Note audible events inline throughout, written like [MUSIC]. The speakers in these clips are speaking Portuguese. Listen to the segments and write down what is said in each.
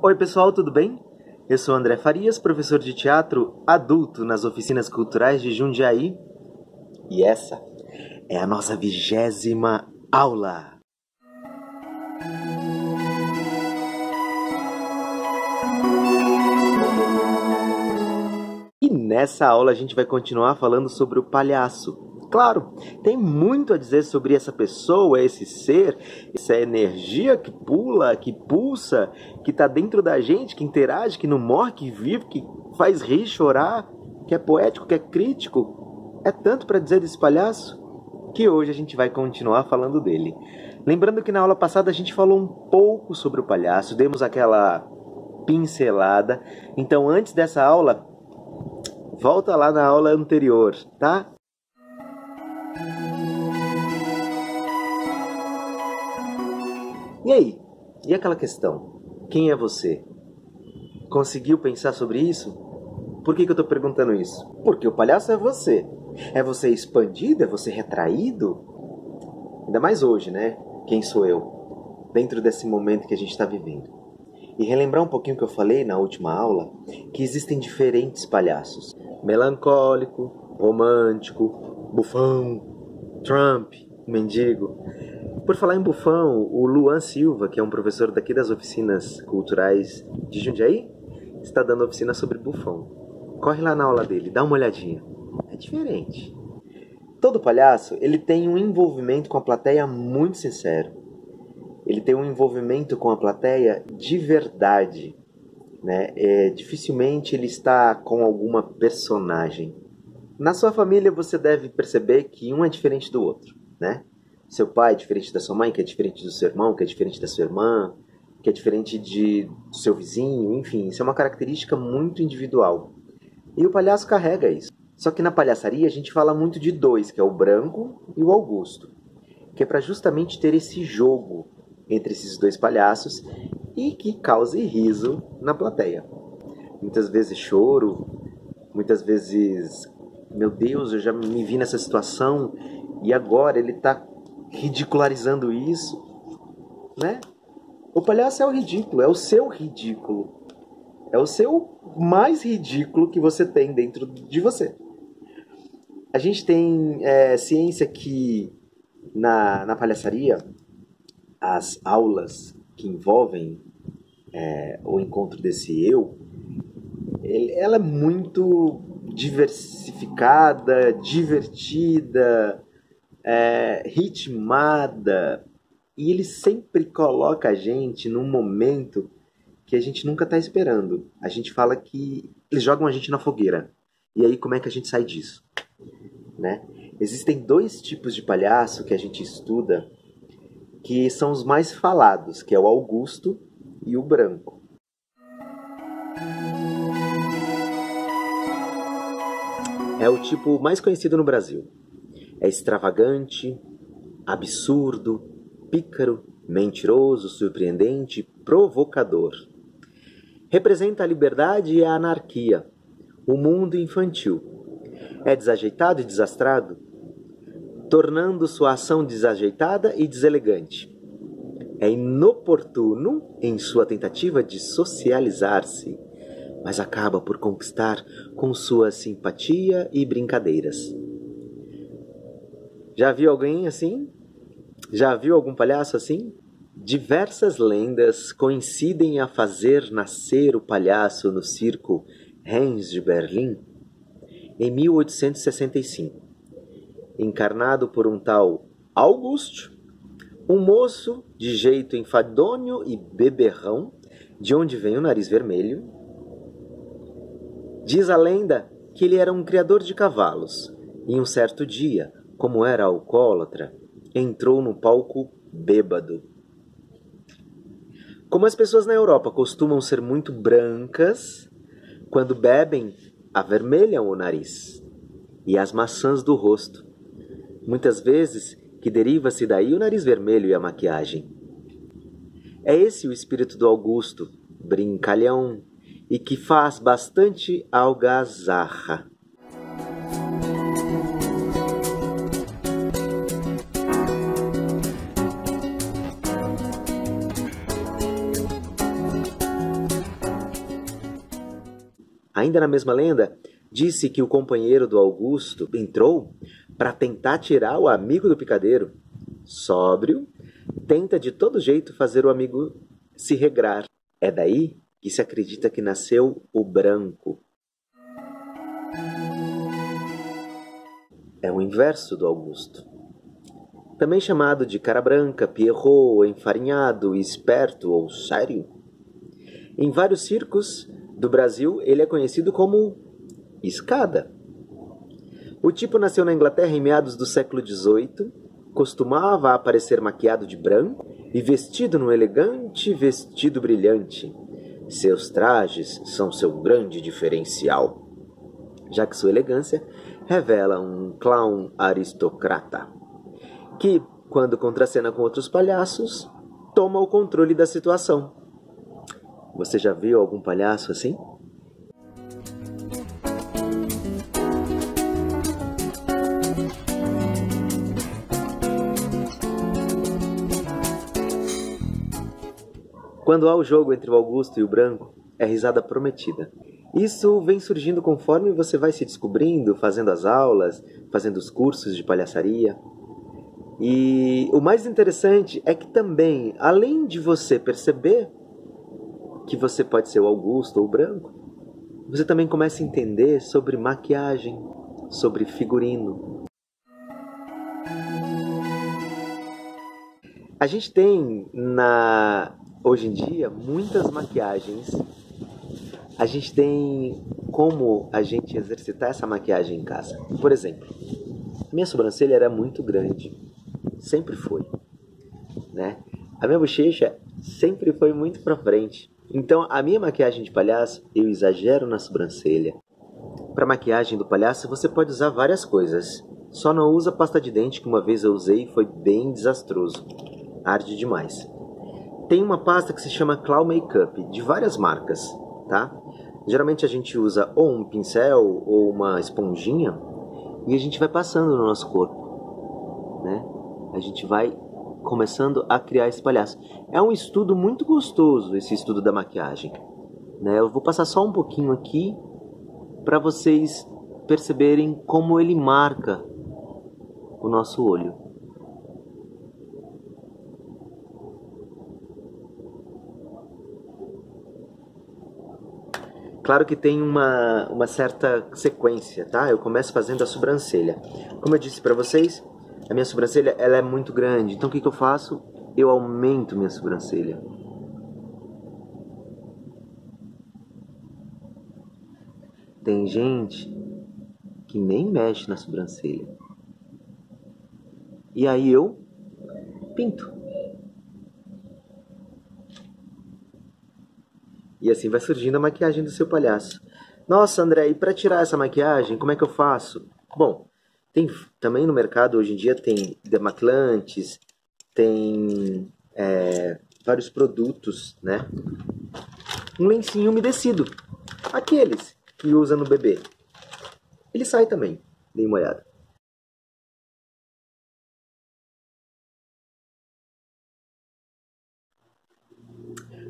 Oi, pessoal, tudo bem? Eu sou André Farias, professor de teatro adulto nas oficinas culturais de Jundiaí. E essa é a nossa vigésima aula. E nessa aula a gente vai continuar falando sobre o palhaço. Claro, tem muito a dizer sobre essa pessoa, esse ser, essa energia que pula, que pulsa, que está dentro da gente, que interage, que não morre, que vive, que faz rir, chorar, que é poético, que é crítico. É tanto para dizer desse palhaço que hoje a gente vai continuar falando dele. Lembrando que na aula passada a gente falou um pouco sobre o palhaço, demos aquela pincelada. Então, antes dessa aula, volta lá na aula anterior, tá? E aí? E aquela questão? Quem é você? Conseguiu pensar sobre isso? Por que, que eu estou perguntando isso? Porque o palhaço é você. É você expandido? É você retraído? Ainda mais hoje, né? Quem sou eu? Dentro desse momento que a gente está vivendo. E relembrar um pouquinho o que eu falei na última aula, que existem diferentes palhaços. Melancólico, romântico, bufão, Trump, mendigo. Por falar em bufão, o Luan Silva, que é um professor daqui das oficinas culturais de Jundiaí, está dando oficina sobre bufão. Corre lá na aula dele, dá uma olhadinha. É diferente. Todo palhaço, ele tem um envolvimento com a plateia muito sincero. Ele tem um envolvimento com a plateia de verdade. Né? É, dificilmente ele está com alguma personagem. Na sua família você deve perceber que um é diferente do outro, né? Seu pai é diferente da sua mãe, que é diferente do seu irmão, que é diferente da sua irmã, que é diferente de, do seu vizinho, enfim, isso é uma característica muito individual. E o palhaço carrega isso. Só que na palhaçaria a gente fala muito de dois, que é o Branco e o Augusto, que é para justamente ter esse jogo entre esses dois palhaços e que cause riso na plateia. Muitas vezes choro, muitas vezes, meu Deus, eu já me vi nessa situação e agora ele está ridicularizando isso, né? O palhaço é o ridículo, é o seu ridículo. É o seu mais ridículo que você tem dentro de você. A gente tem é, ciência que na, na palhaçaria as aulas que envolvem é, o encontro desse eu, ele, ela é muito diversificada, divertida, é, ritmada, e ele sempre coloca a gente num momento que a gente nunca está esperando. A gente fala que eles jogam a gente na fogueira. E aí como é que a gente sai disso? Né? Existem dois tipos de palhaço que a gente estuda que são os mais falados, que é o Augusto e o Branco. É o tipo mais conhecido no Brasil. É extravagante, absurdo, pícaro, mentiroso, surpreendente, provocador. Representa a liberdade e a anarquia, o mundo infantil. É desajeitado e desastrado, tornando sua ação desajeitada e deselegante. É inoportuno em sua tentativa de socializar-se, mas acaba por conquistar com sua simpatia e brincadeiras. Já viu alguém assim? Já viu algum palhaço assim? Diversas lendas coincidem a fazer nascer o palhaço no circo Heinz de Berlim em 1865. Encarnado por um tal Augusto, um moço de jeito enfadonho e beberrão, de onde vem o nariz vermelho. Diz a lenda que ele era um criador de cavalos, e um certo dia como era alcoólatra, entrou no palco bêbado. Como as pessoas na Europa costumam ser muito brancas, quando bebem, avermelham o nariz e as maçãs do rosto. Muitas vezes que deriva-se daí o nariz vermelho e a maquiagem. É esse o espírito do Augusto, brincalhão, e que faz bastante algazarra. Ainda na mesma lenda, disse que o companheiro do Augusto entrou para tentar tirar o amigo do picadeiro. Sóbrio, tenta de todo jeito fazer o amigo se regrar. É daí que se acredita que nasceu o branco. É o inverso do Augusto. Também chamado de cara branca, pierrot, enfarinhado, esperto ou sério. Em vários circos do Brasil, ele é conhecido como escada. O tipo nasceu na Inglaterra em meados do século XVIII, costumava aparecer maquiado de branco e vestido num elegante vestido brilhante. Seus trajes são seu grande diferencial, já que sua elegância revela um clown aristocrata, que, quando contracena com outros palhaços, toma o controle da situação. Você já viu algum palhaço assim? Quando há o jogo entre o Augusto e o Branco, é risada prometida. Isso vem surgindo conforme você vai se descobrindo, fazendo as aulas, fazendo os cursos de palhaçaria. E o mais interessante é que também, além de você perceber que você pode ser o Augusto ou o Branco, você também começa a entender sobre maquiagem, sobre figurino. A gente tem na hoje em dia, muitas maquiagens. A gente tem como a gente exercitar essa maquiagem em casa. Por exemplo, minha sobrancelha era muito grande, sempre foi, né? A minha bochecha sempre foi muito para frente. Então, a minha maquiagem de palhaço, eu exagero na sobrancelha. Para maquiagem do palhaço, você pode usar várias coisas. Só não usa pasta de dente, que uma vez eu usei e foi bem desastroso. Arde demais. Tem uma pasta que se chama Cloud Makeup, de várias marcas, tá? Geralmente a gente usa ou um pincel ou uma esponjinha e a gente vai passando no nosso corpo, né? A gente vai começando a criar esse palhaço. É um estudo muito gostoso esse estudo da maquiagem, né? Eu vou passar só um pouquinho aqui para vocês perceberem como ele marca o nosso olho. Claro que tem uma, uma certa sequência, tá? Eu começo fazendo a sobrancelha. Como eu disse para vocês, a minha sobrancelha ela é muito grande. Então o que, que eu faço? Eu aumento minha sobrancelha. Tem gente que nem mexe na sobrancelha. E aí eu pinto. E assim vai surgindo a maquiagem do seu palhaço. Nossa, André, e para tirar essa maquiagem, como é que eu faço? Bom, tem também no mercado hoje em dia tem demaqulantes, tem é, vários produtos, né? Um lencinho umedecido, aqueles que usa no bebê. Ele sai também, dê uma olhada.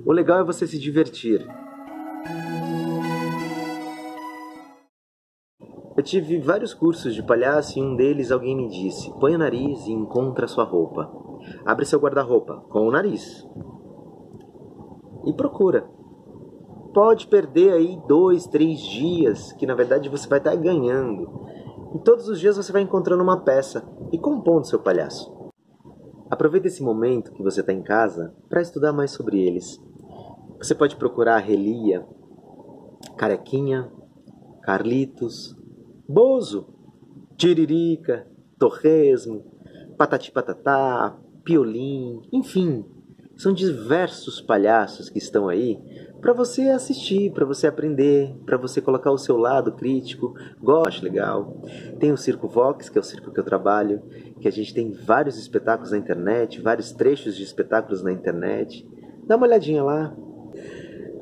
O legal é você se divertir. Eu tive vários cursos de palhaço e um deles alguém me disse: põe o nariz e encontra sua roupa. Abre seu guarda-roupa com o nariz. E procura. Pode perder aí dois, três dias, que na verdade você vai estar ganhando. E todos os dias você vai encontrando uma peça e compondo seu palhaço. Aproveite esse momento que você está em casa para estudar mais sobre eles. Você pode procurar Relia, Carequinha, Carlitos, Bozo, Tiririca, Torresmo, Patati Patatá, Piolim, enfim, são diversos palhaços que estão aí para você assistir, para você aprender, para você colocar o seu lado crítico. Gosto, legal. Tem o Circo Vox, que é o circo que eu trabalho, que a gente tem vários espetáculos na internet, vários trechos de espetáculos na internet. Dá uma olhadinha lá,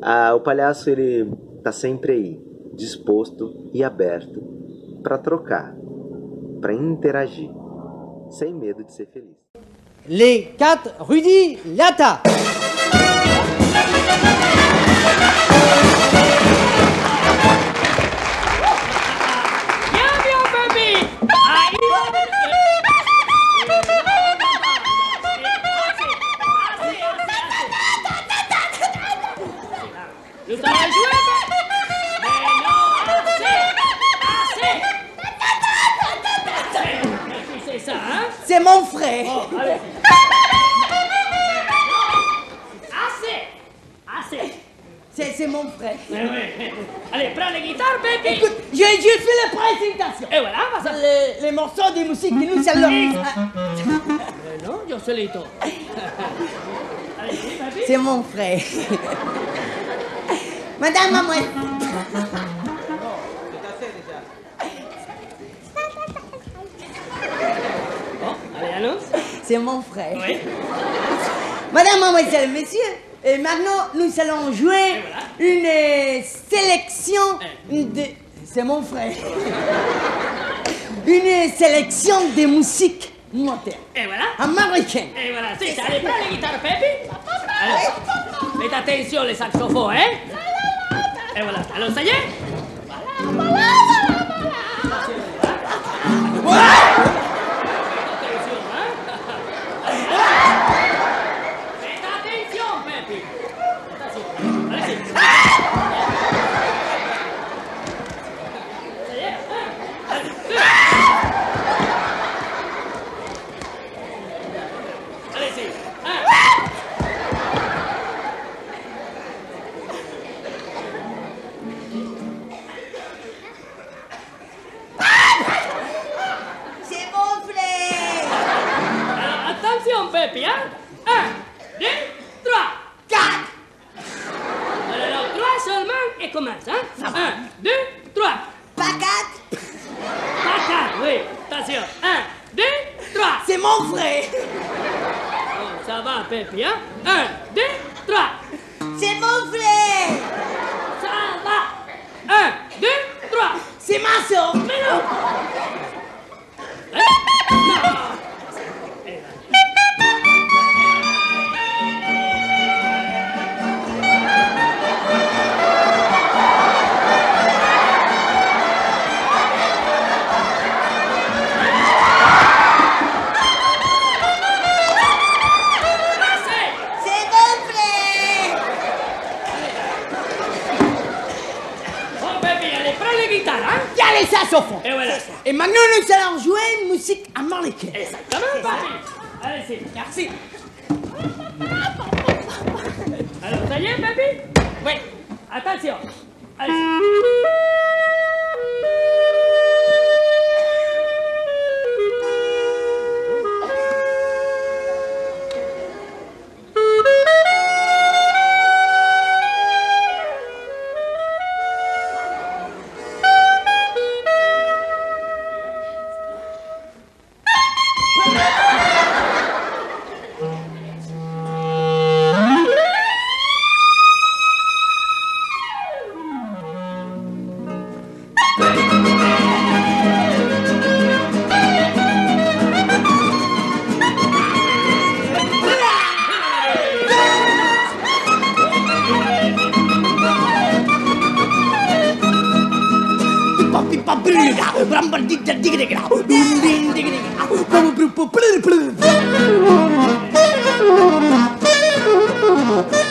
ah, o palhaço ele tá sempre aí, disposto e aberto para trocar, para interagir, sem medo de ser feliz. Les quatre Rudy Lata. C'est c'est mon frère. Oui, oui. Allez, prends la guitare, baby. Écoute, je, je fais la présentation. Et voilà. Les, les morceaux de musique que nous allons... Eh no, yo solito. Allez, baby. C'est mon frère. Madame, maman. Bon, allez, annonce. C'est mon frère. Oui. Madame, mademoiselle, monsieur, et maintenant nous allons jouer une sélection de... C'est mon frère. Une sélection de musique moderne, Et voilà. américaine. Et voilà, c'est ça. Allez, prends la guitare, baby. Allez. Faites attention, les saxophones, hein Et voilà. Alors, ça y est Attention, Alors, attention, Pepe, hein Un, deux, trois. Quatre. Alors, trois seulement et commence, hein Un, deux, trois. Pas quatre. Pas quatre, oui. Attention. Un, deux, trois. C'est mon frère. Oh, ça va, Pepe, hein Un, deux, trois. C'est mon frère. Ça va. Un, deux, trois. C'est ma soeur. Mais non [LAUGHS] Hein? Non musique américaine. Exactement, Papi. Allez-y. Merci. Alors, ça y est, Papi? Oui. Attention. Allez. Ha ha ha!